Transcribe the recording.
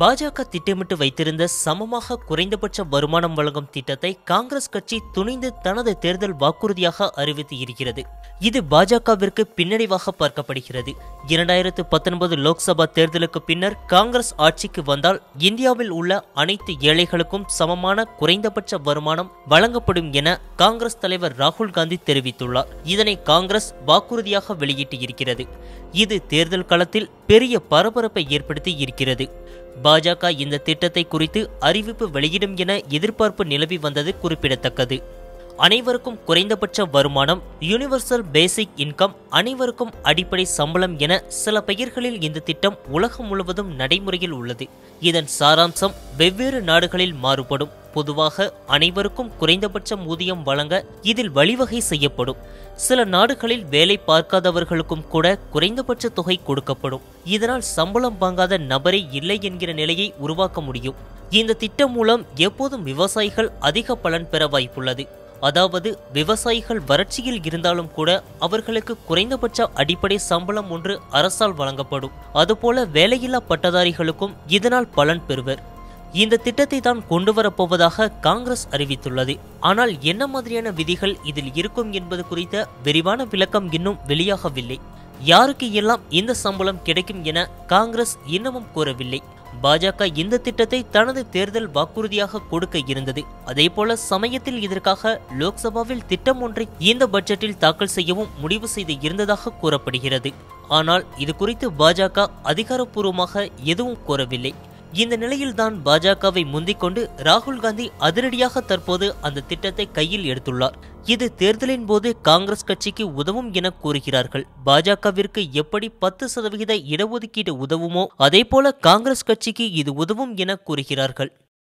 பாஜக திட்டமிட்டு வைத்திருந்த சமமாக குறைந்தபட்ச வருமானம் வழங்கும் திட்டத்தை காங்கிரஸ் கட்சி துணிந்து தனது தேர்தல் வாக்குறுதியாக அறிவித்து இருக்கிறது. இது பாஜகவிற்கு பின்னடைவாக பார்க்கப்படுகிறது. இரண்டாயிரத்து பத்தொன்பது லோக்சபா தேர்தலுக்கு பின்னர் காங்கிரஸ் ஆட்சிக்கு வந்தால் இந்தியாவில் உள்ள அனைத்து ஏழைகளுக்கும் சமமான குறைந்தபட்ச வருமானம் வழங்கப்படும் என காங்கிரஸ் தலைவர் ராகுல் காந்தி தெரிவித்துள்ளார். இதனை காங்கிரஸ் வாக்குறுதியாக வெளியிட்டு இருக்கிறது. இது தேர்தல் களத்தில் பெரிய பரபரப்பை ஏற்படுத்தி இருக்கிறது. பாஜக இந்த திட்டத்தை குறித்து அறிவிப்பு வெளியிடும் என எதிர்பார்ப்பு நிலவி வந்தது குறிப்பிடத்தக்கது. அனைவருக்கும் குறைந்தபட்ச வருமானம் யூனிவர்சல் பேசிக் இன்கம் அனைவருக்கும் அடிப்படை சம்பளம் என சில பெயர்களில் இந்த திட்டம் உலகம் முழுவதும் நடைமுறையில் உள்ளது. இதன் சாராம்சம் வெவ்வேறு நாடுகளில் மாறுபடும். பொதுவாக அனைவருக்கும் குறைந்தபட்ச ஊதியம் வழங்க இதில் வழிவகை செய்யப்படும். சில நாடுகளில் வேலை பார்க்காதவர்களுக்கும் கூட குறைந்தபட்ச தொகை கொடுக்கப்படும். இதனால் சம்பளம் வாங்காத நபரே இல்லை என்கிற நிலையை உருவாக்க முடியும். இந்த திட்டம் மூலம் எப்போதும் விவசாயிகள் அதிக பலன் பெற வாய்ப்புள்ளது. அதாவது விவசாயிகள் வறட்சியில் இருந்தாலும் கூட அவர்களுக்கு குறைந்தபட்ச அடிப்படை சம்பளம் ஒன்று அரசால் வழங்கப்படும். அதுபோல வேலையில்லா பட்டதாரிகளுக்கும் இதனால் பலன் பெறுவர். இந்த திட்டத்தை தான் கொண்டு வரப்போவதாக காங்கிரஸ் அறிவித்துள்ளது. ஆனால் என்ன மாதிரியான விதிகள் இதில் இருக்கும் என்பது குறித்த விரிவான விளக்கம் இன்னும் வெளியாகவில்லை. யாருக்கு எல்லாம் இந்த சம்பளம் கிடைக்கும் என காங்கிரஸ் இன்னமும் கூறவில்லை. பாஜக இந்த திட்டத்தை தனது தேர்தல் வாக்குறுதியாக கொடுக்க இருந்தது. அதேபோல சமயத்தில் இதற்காக லோக்சபாவில் திட்டம் ஒன்றை இந்த பட்ஜெட்டில் தாக்கல் செய்யவும் முடிவு செய்து இருந்ததாக கூறப்படுகிறது. ஆனால் இது குறித்து பாஜக அதிகாரப்பூர்வமாக எதுவும் கூறவில்லை. இந்த நிலையில்தான் பாஜகவை முந்திக் கொண்டு ராகுல் காந்தி அதிரடியாக தற்போது அந்த திட்டத்தை கையில் எடுத்துள்ளார். இது தேர்தலின் போது காங்கிரஸ் கட்சிக்கு உதவும் என கூறுகிறார்கள். பாஜகவிற்கு எப்படி பத்து சதவிகித இடஒதுக்கீடு உதவுமோ அதேபோல காங்கிரஸ் கட்சிக்கு இது உதவும் என கூறுகிறார்கள்.